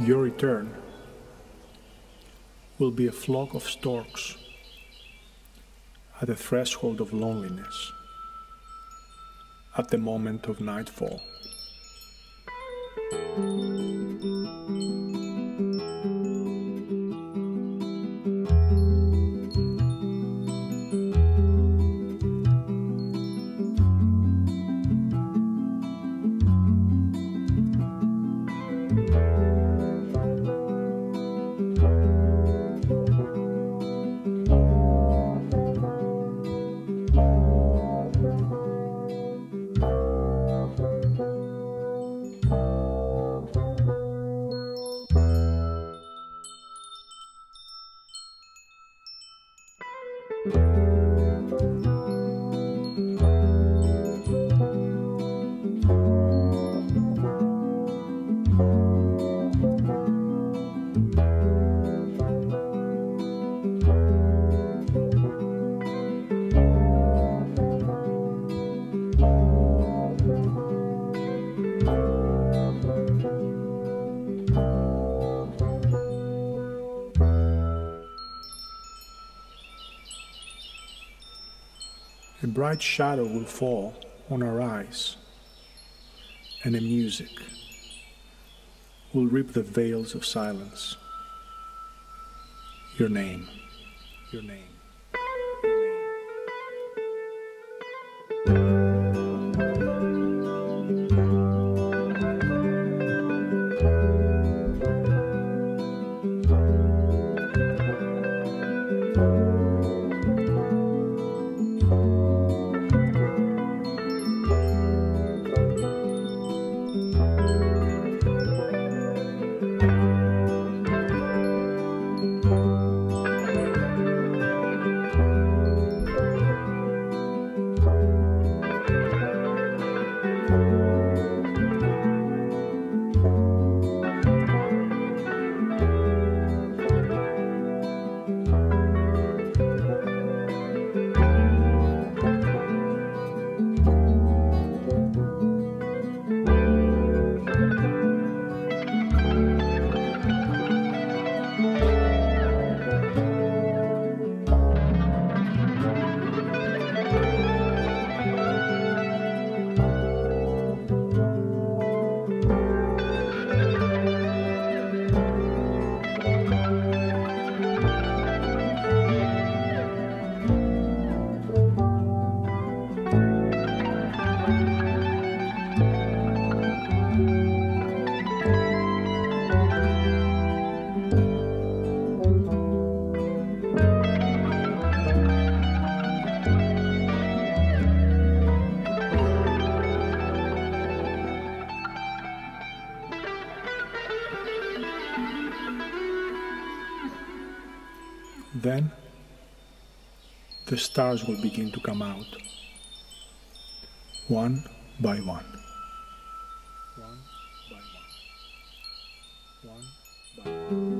Your return will be a flock of storks at the threshold of loneliness, at the moment of nightfall. A bright shadow will fall on our eyes, and a music will rip the veils of silence. Your name, your name. Then the stars will begin to come out, one by one. One by one. One by one.